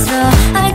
so I